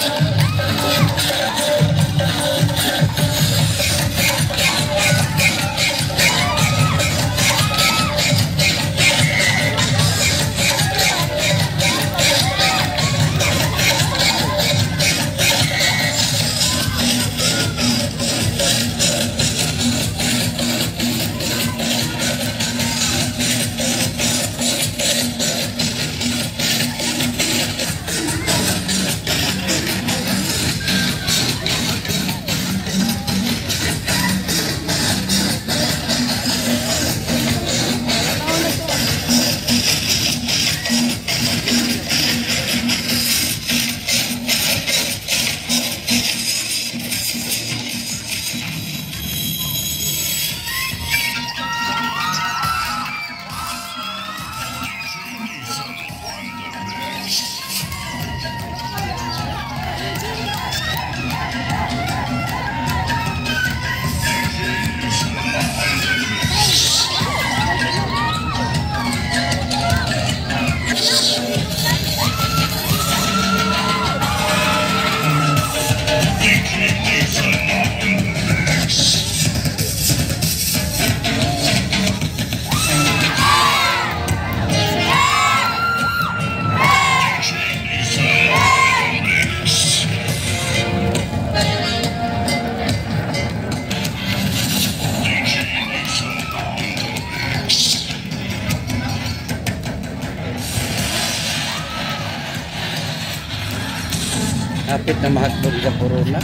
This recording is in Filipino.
you Kapit na mahagdog sa corona.